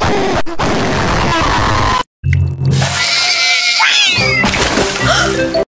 I